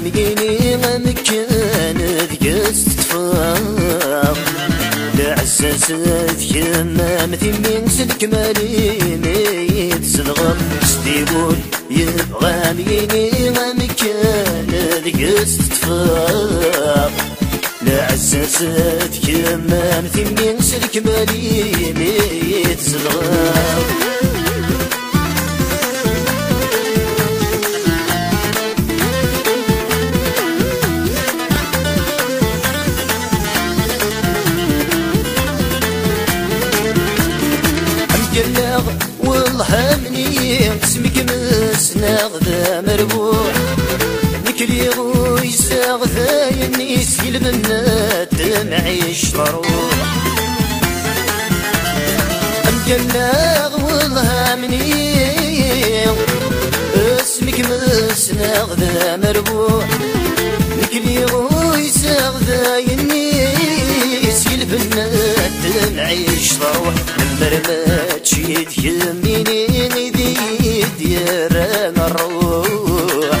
غاميني غمكان ذيس تفاق لعساس ذيما مثمين سلك ماليني تسلغم ستيقول يبغى ميني غمكان ذيس تفاق لعساس ذيما مثمين سلك ماليني تسلغم ذا مربوع نكلي غوي ساغ ذا ينيس يلمنا دمعيش طروح قلاغ والله مني اسمك مسناغ ذا مربوع نكلي غوي ساغ ذا ينيس يلمنا دمعيش طروح مرمات شيد يميني ديران الروح.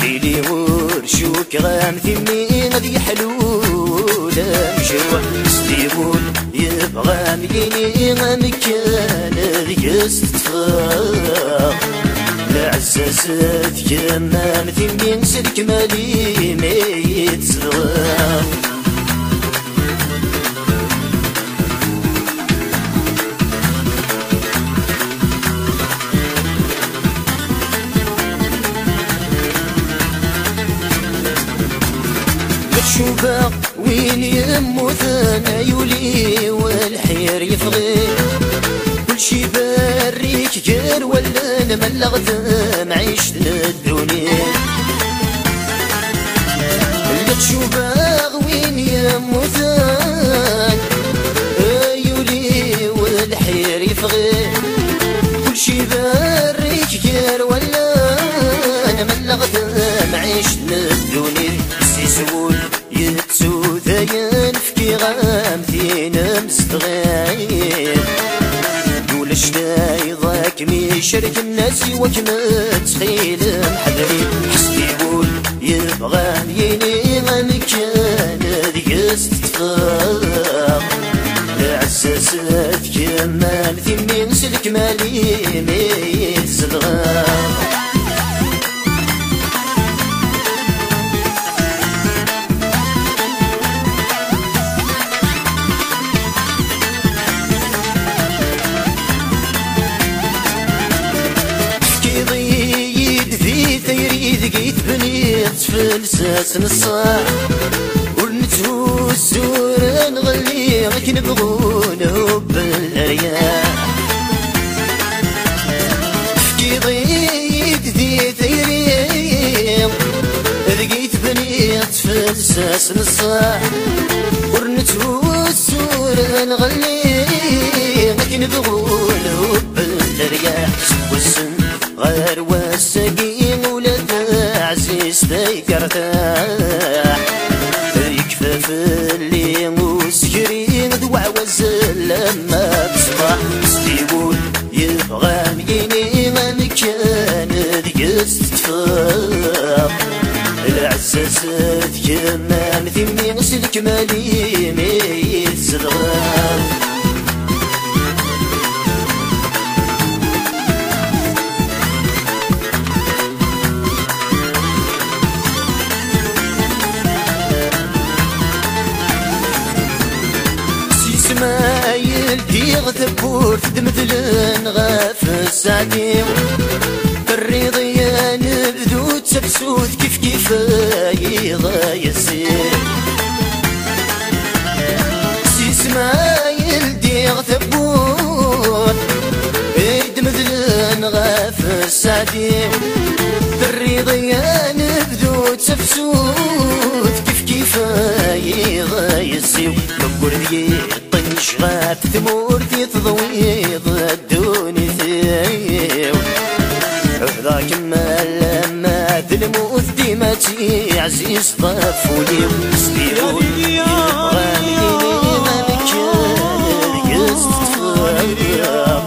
ديلي ورشوك غام ثمي غدي حلول مشروع ستيبول يبغى ميني غمكان ذيس تفاق. لعزازات كمان ثمي سلك مالي ميت صغار يموت عيولي والحير يفغي كل شي بريك جير ولا نملغ معيش الدنيا قول شتاي ضاك ميشرك الناس وكما تخيل محذرين حسبي يقول يبغى يني غمكان ذيس تتفاق عساسات كمال ثمين سلك مالي بنيت في لساس نصاع ورنتو الزور نغلي غيك نبغونه بالرياح فكي ضيد ذي ثيري ذقيت بنيت في لساس نصاع ورنتو الزور نغلي غيك نبغونه بالرياح والسن غير والسقيم ذيس تتفاق العزازات كمان ثمي غسلك مالي ميت صدغار سمايل ديغ ثبور دمثلن غاف السعدي الرضيان تبسوت كيف كيف يضا يسير. سي سمايل ديغ ثبور دمثلن غاف السعدي الرضيان بدو تبسوت كيف كيف يضا يسير. بقول شغات ثمورتي تضويض حبيبتي عزيز ضاف ولي وسلي غالي مالك يزد تفرق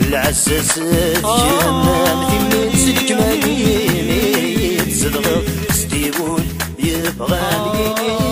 العزاز الجمال في منزلك مالي يتزدغ سديول يبغى